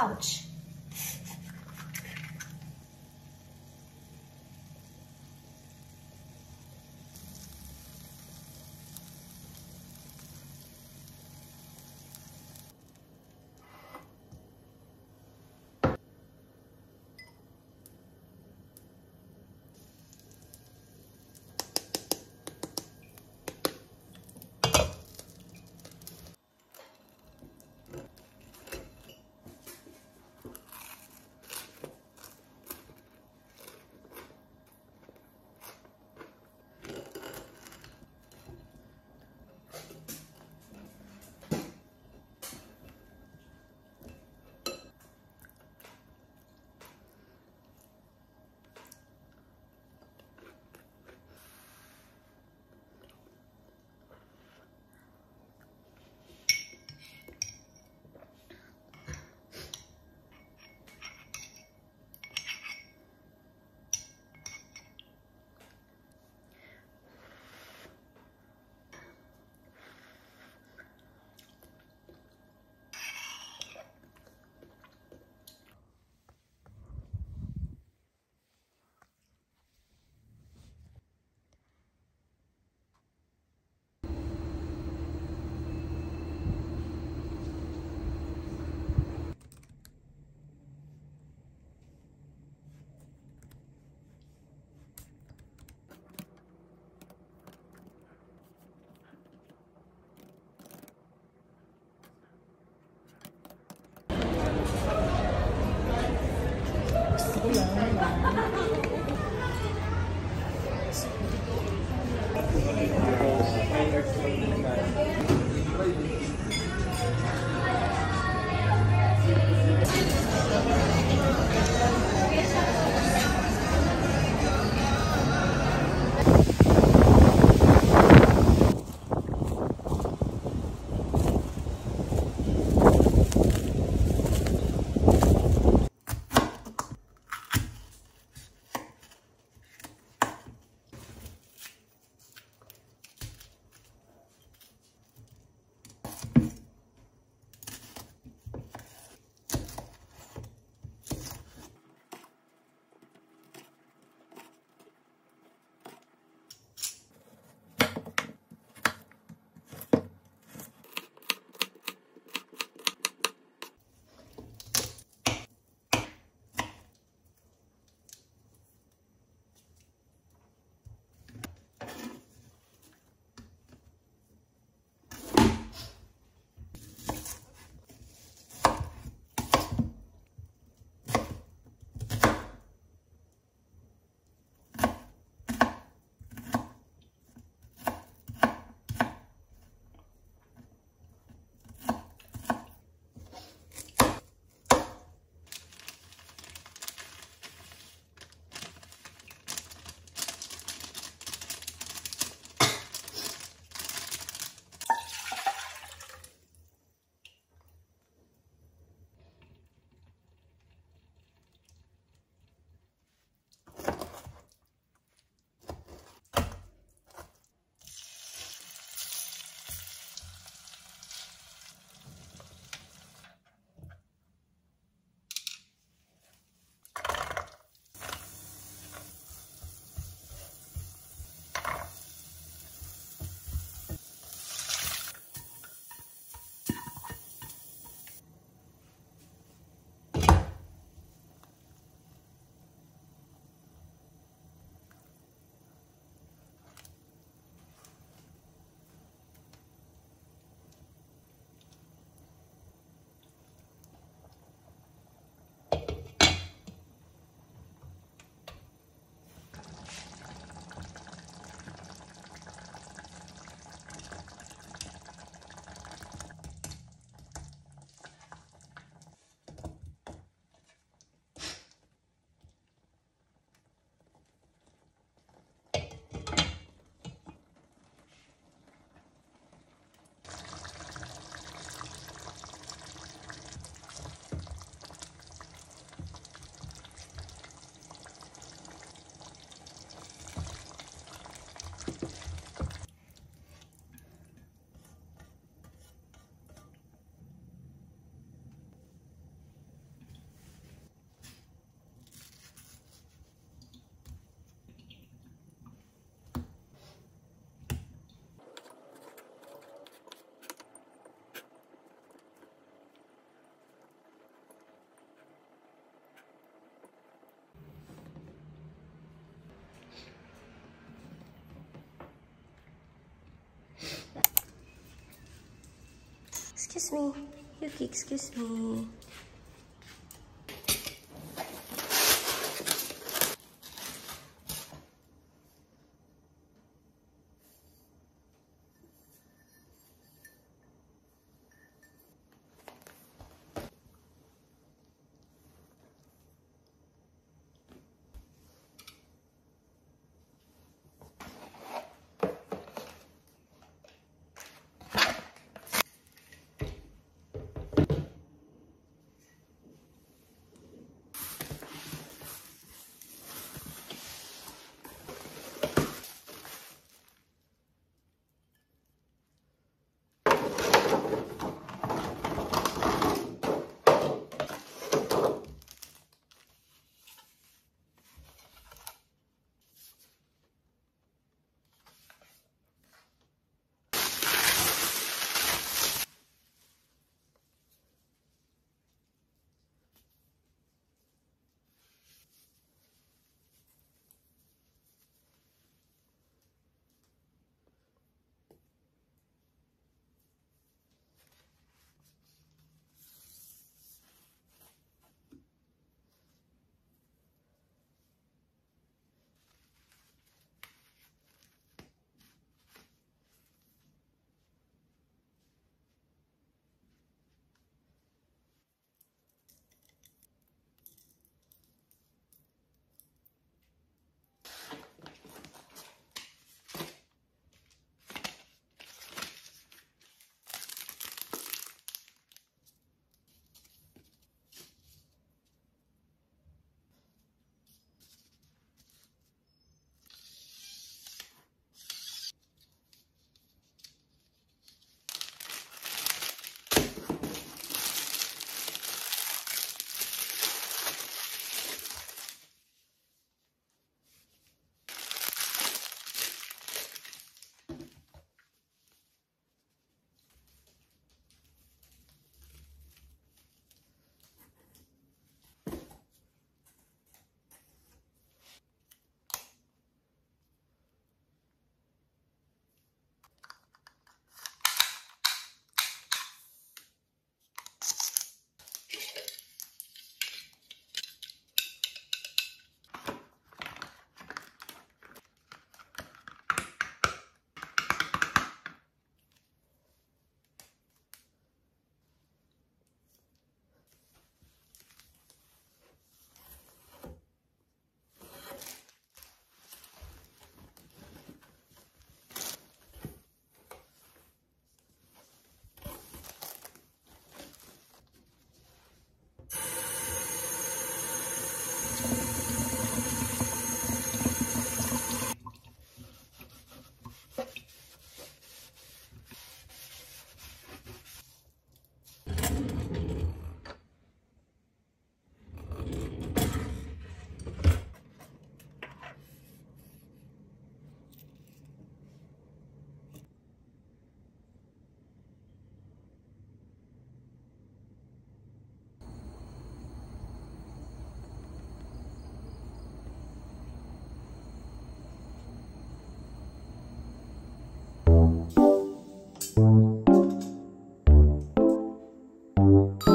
Ouch. Excuse me. Yuki, excuse me. Mm-hmm.